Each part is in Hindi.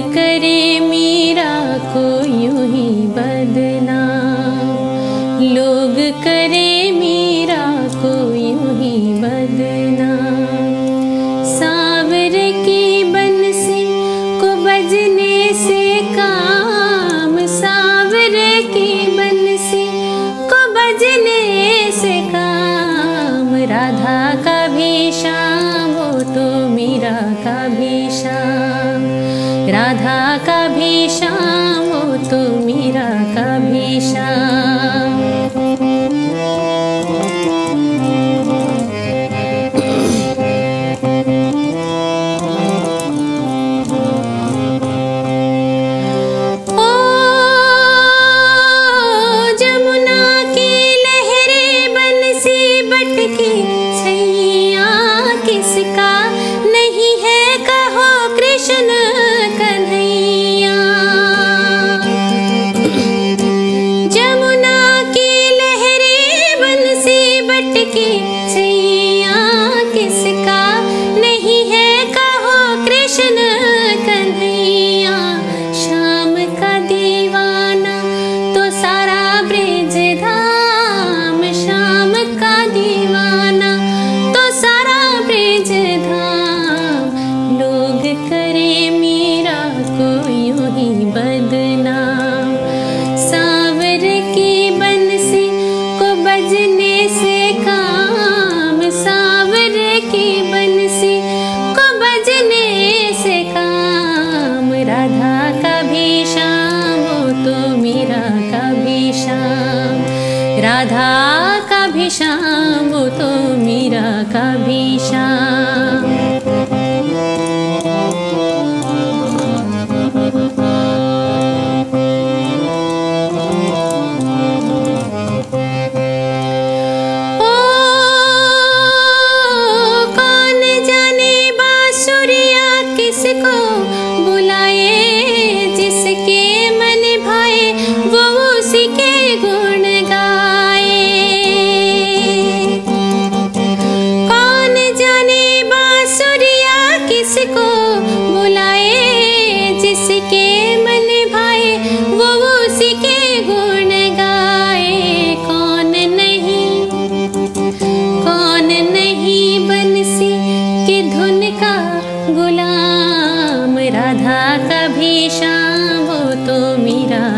करे मीरा को यूँ ही बदनाम। लोग करे मीरा को यूँ ही बदनाम। सावर की बंसी को बजने से काम। सावर की बंसी को बजने से काम। राधा का भी शाम हो तो मीरा का भी शाम। राधा का भी श्याम हो तो मीरा का भी श्याम। की राधा का भी श्याम तो मीरा का भी श्याम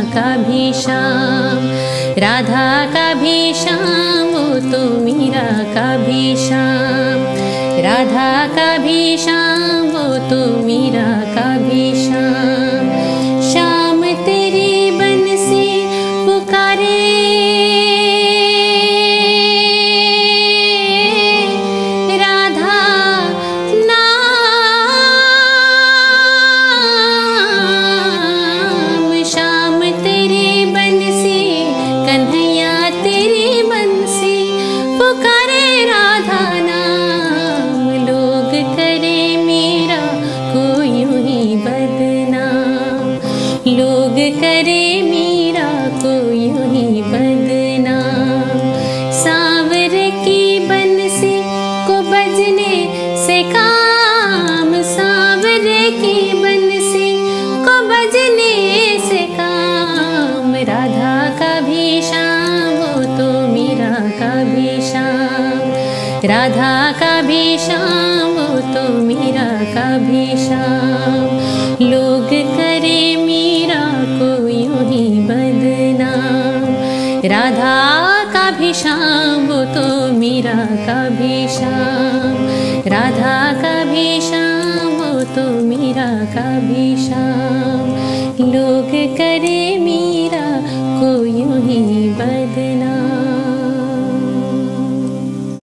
का भी श्याम राधा का भी श्याम वो तो का भी श्याम राधा का भी श्याम वो तो मीरा का राधा का भी तो मेरा का भी लोग करे मीरा को यूँ ही बदनाम। राधा का भी श्याम तो मेरा का भी राधा का भी श्याम तो मेरा का भी